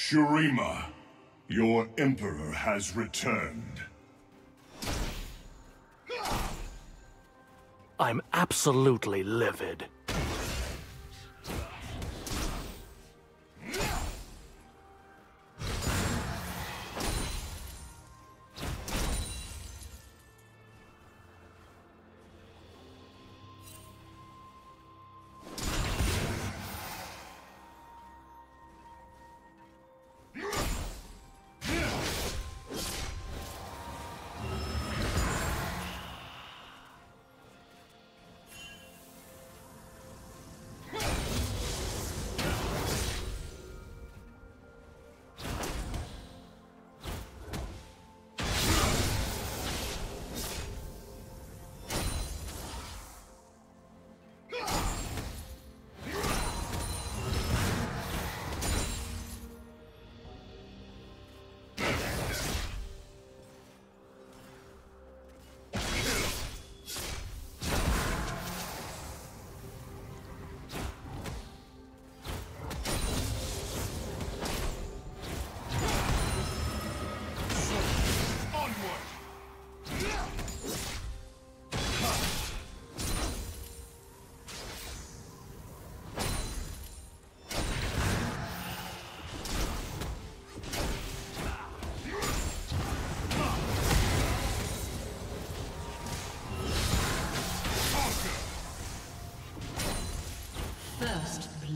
Shurima, your Emperor has returned. I'm absolutely livid.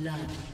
Blood.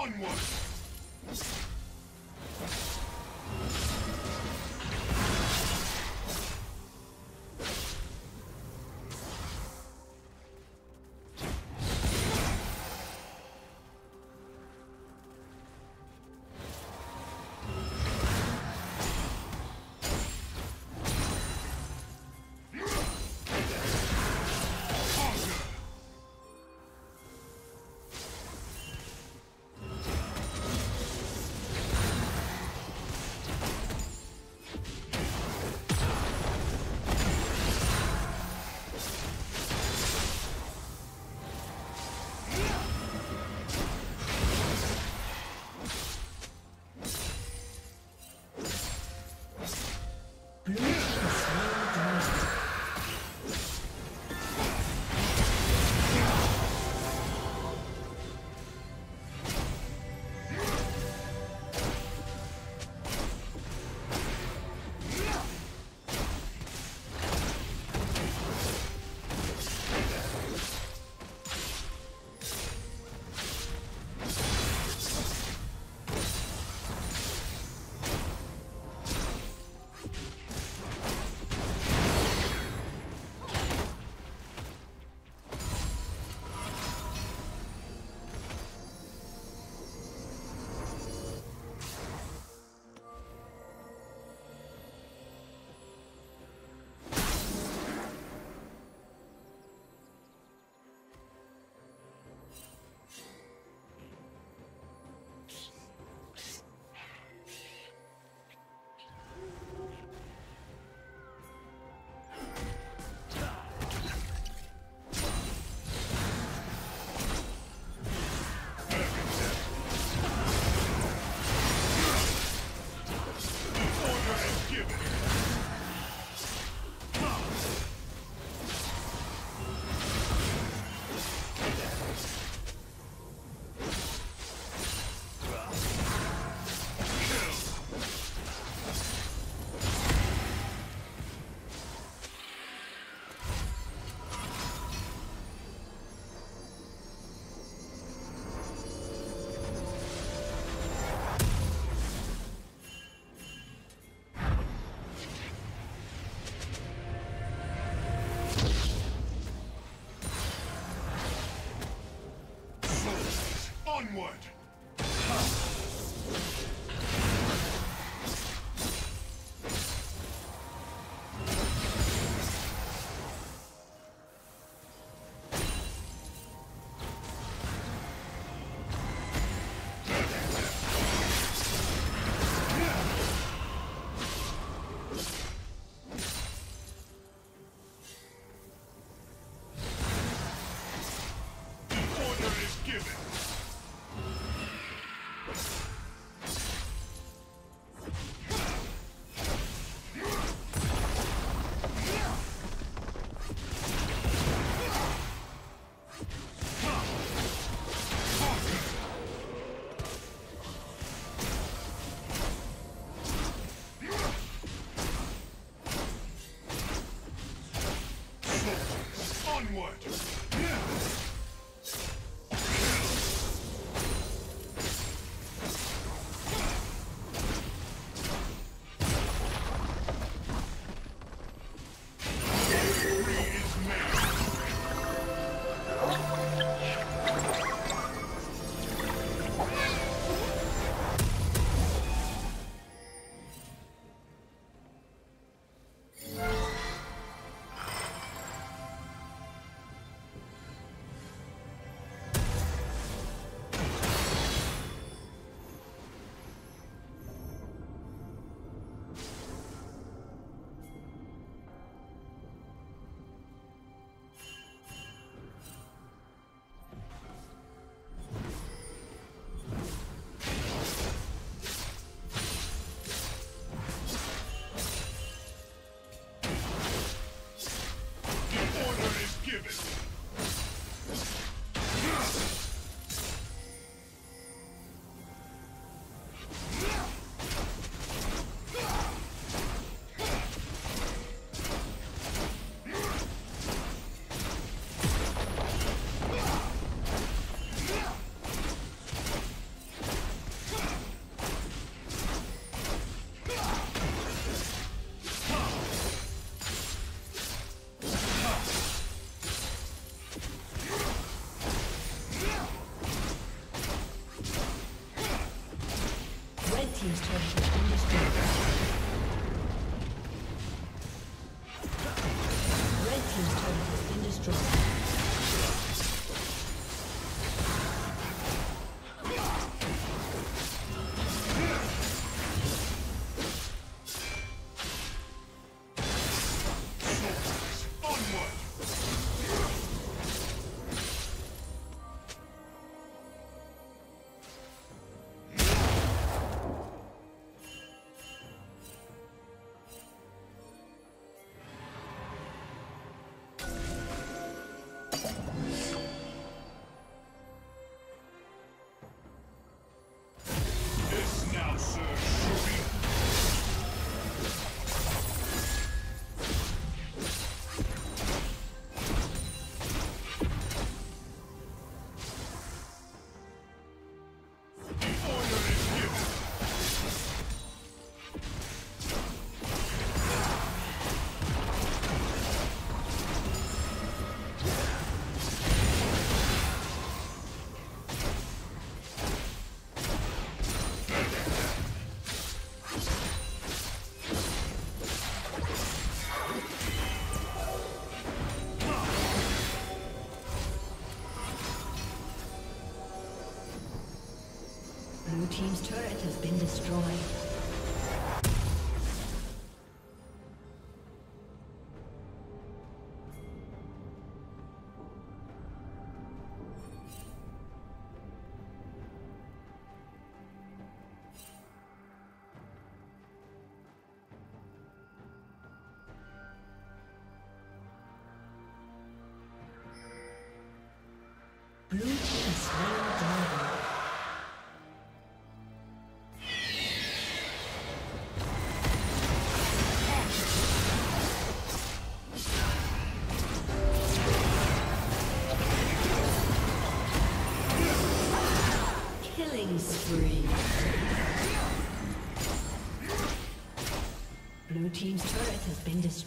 Onward!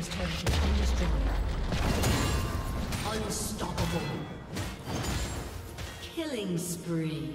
Team's turret has been destroyed. Unstoppable. Killing spree.